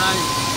Right.